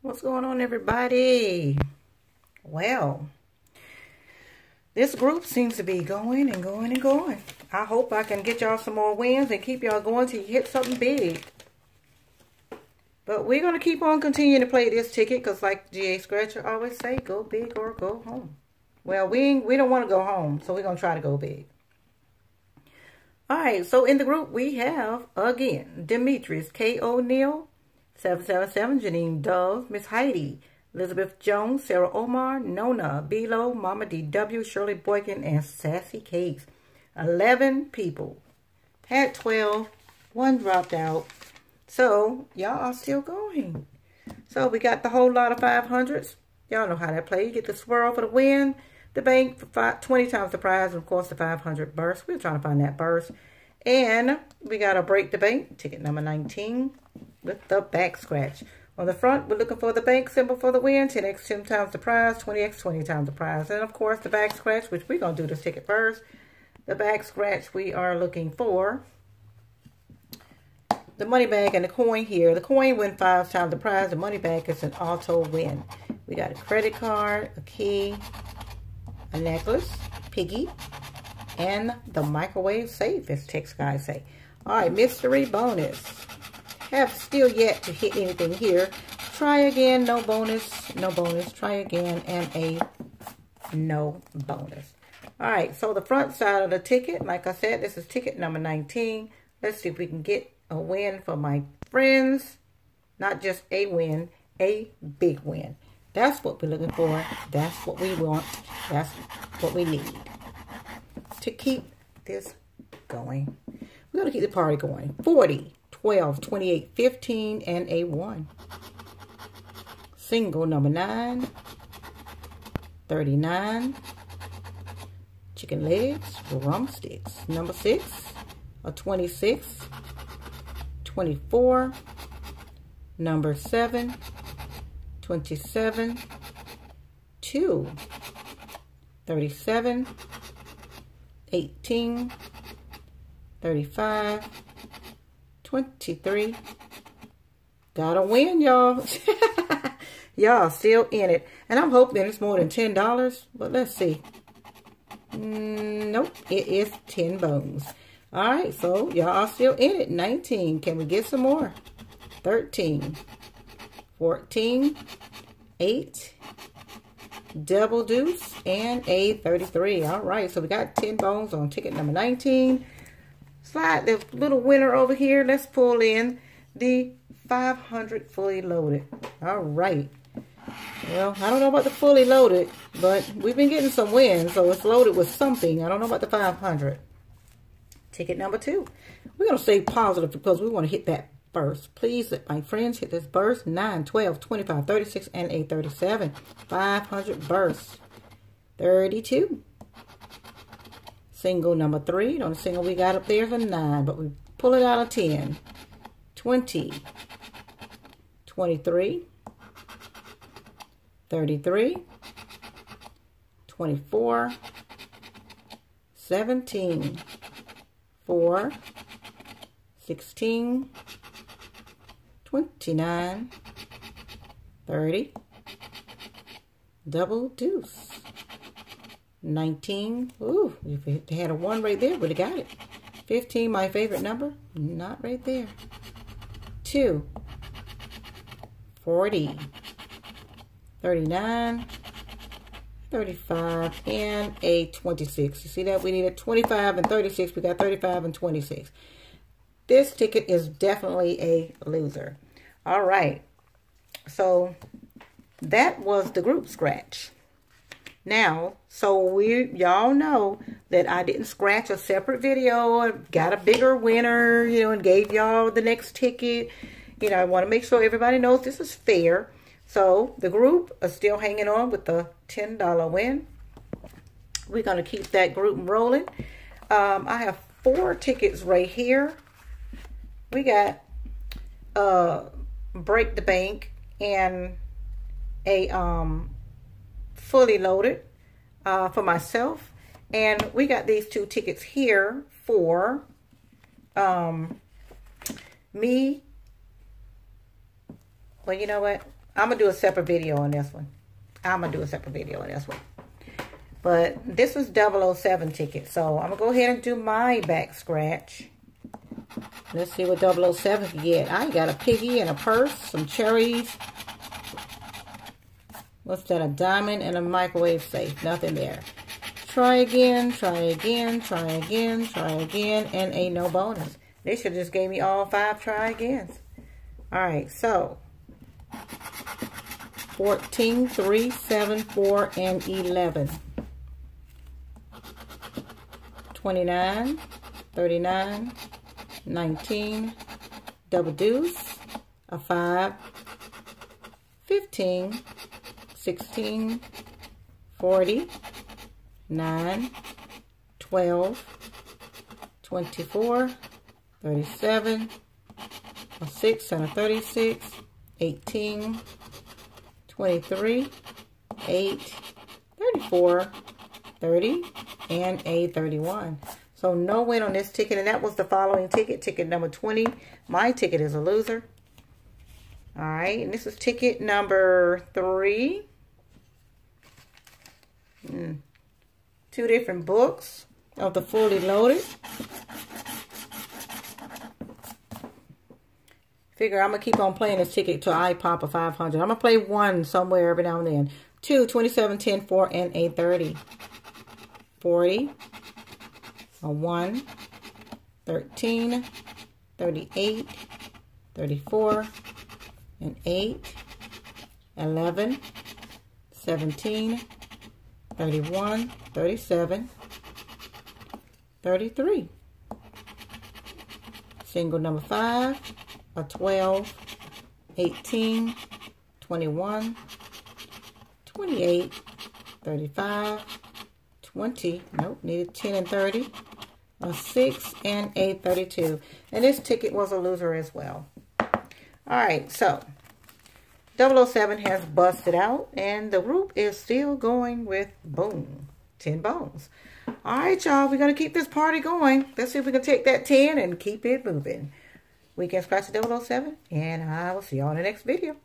What's going on, everybody? Well, this group seems to be going and going and going. I hope I can get y'all some more wins and keep y'all going till you hit something big. But we're going to keep on continuing to play this ticket because like GA Scratcher always say, go big or go home. Well, we, we don't want to go home, so we're going to try to go big. All right, so in the group we have, again, Demetrius K. O'Neill, 777, Janine Dove, Miss Heidi, Elizabeth Jones, Sarah Omar, Nona, Bilo, Mama DW, Shirley Boykin, and Sassy Cakes. 11 people. Had 12. One dropped out. So, y'all are still going. So, we got the whole lot of 500s. Y'all know how that play. You get the swirl for the win, the bank for five, 20 times the prize, and of course the 500 burst. We're trying to find that burst. And we got to break the bank, ticket number 19 with the back scratch. On the front, we're looking for the bank symbol for the win. 10x 10 times the prize, 20x 20 times the prize. And of course, the back scratch, which we're going to do this ticket first. The back scratch, we are looking for the money bag and the coin here. The coin win five times the prize. The money bag is an auto win. We got a credit card, a key, a necklace, piggy, and the microwave safe, as text guys say. All right, mystery bonus have still yet to hit anything here. Try again, no bonus, no bonus. Try again, and a no bonus. All right, so the front side of the ticket, like I said, this is ticket number 19. Let's see if we can get a win for my friends. Not just a win, a big win. That's what we're looking for. That's what we want. That's what we need to keep this going. We're going to keep the party going. 40. 12, 28, 15, and a 1. Single number 9, 39, chicken legs, drumsticks. Number 6, a 26, 24, number 7, 27, 2, 37, 18, 35, 23. Gotta win, y'all. y'all still in it. And I'm hoping it's more than $10, but let's see. Mm, nope, it is 10 bones. All right, so y'all are still in it. 19. Can we get some more? 13. 14. 8. Double deuce. And a 33. All right, so we got 10 bones on ticket number 19 slide the little winner over here. Let's pull in the 500 fully loaded. All right. Well, I don't know about the fully loaded, but we've been getting some wins, so it's loaded with something. I don't know about the 500. Ticket number two. We're going to stay positive because we want to hit that burst. Please let my friends hit this burst. 9, 12, 25, 36, and a 37. 500 burst. 32. Single number three. The only single we got up there is a nine, but we pull it out of 10. 20. 23. 33. 24. 17. 4. 16. 29. 30. Double deuce. 19. Ooh, if it had a 1 right there, would have got it. 15, my favorite number. Not right there. 2. 40. 39. 35 and a 26. You see that? We needed 25 and 36. We got 35 and 26. This ticket is definitely a loser. All right. So that was the group scratch. Now, so we y'all know that I didn't scratch a separate video, got a bigger winner, you know, and gave y'all the next ticket. You know, I want to make sure everybody knows this is fair. So the group is still hanging on with the $10 win. We're going to keep that group rolling. Um, I have four tickets right here. We got uh, Break the Bank and a um, fully loaded uh, for myself. And we got these two tickets here for um, me. Well, you know what? I'm going to do a separate video on this one. I'm going to do a separate video on this one. But this was 007 ticket. So I'm going to go ahead and do my back scratch. Let's see what 007 can get. I got a piggy and a purse, some cherries. What's that? A diamond and a microwave safe. Nothing there. Try again, try again, try again, try again, and a no bonus. They should just gave me all five try agains. All right, so 14, 3, 7, 4, and 11. 29, 39, 19, double deuce, a 5, 15, 16, 40, 9, 12, 24, 37, a 6 and a 36, 18, 23, 8, 34, 30, and a 31. So no win on this ticket, and that was the following ticket, ticket number 20. My ticket is a loser. All right, and this is ticket number three. Mm. Two different books of the Fully Loaded. Figure I'm going to keep on playing this ticket till I pop a 500. I'm going to play one somewhere every now and then. Two, 27, 10, 4, and a 30. 40, a 1, 13, 38, 34, and 8, 11, 17, 31, 37, 33. Single number 5, a 12, 18, 21, 28, 35, 20, nope, needed 10 and 30, a 6, and a 32. And this ticket was a loser as well. All right, so 007 has busted out, and the group is still going with boom, 10 bones. All right, y'all, we're going to keep this party going. Let's see if we can take that 10 and keep it moving. Weekend Scratcher 007, and I will see y'all in the next video.